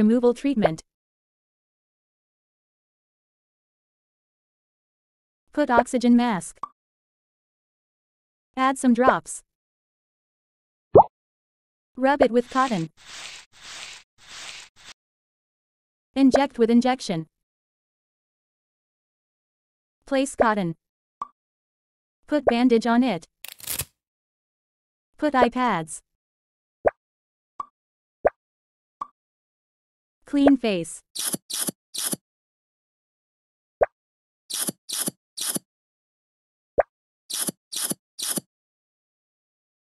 removal treatment. Put oxygen mask. Add some drops. Rub it with cotton. Inject with injection. Place cotton. Put bandage on it. Put eye pads. Clean face.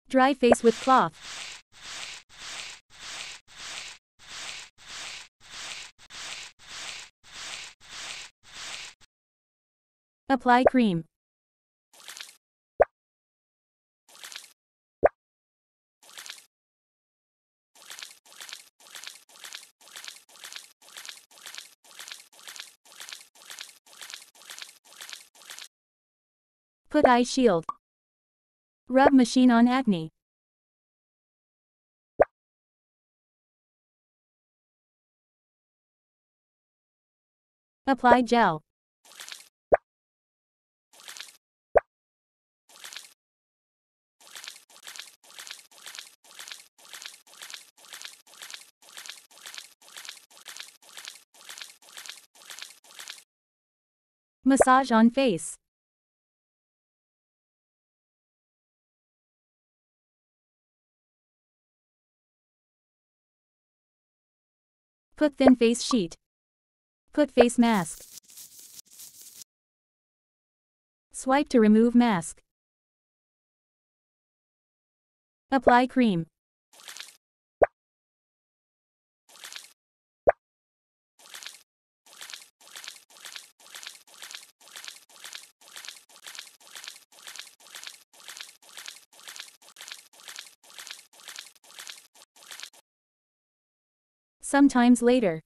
Dry face with cloth. Apply cream. Put eye shield. Rub machine on acne. Apply gel. Massage on face. Put thin face sheet. Put face mask. Swipe to remove mask. Apply cream. Sometimes later.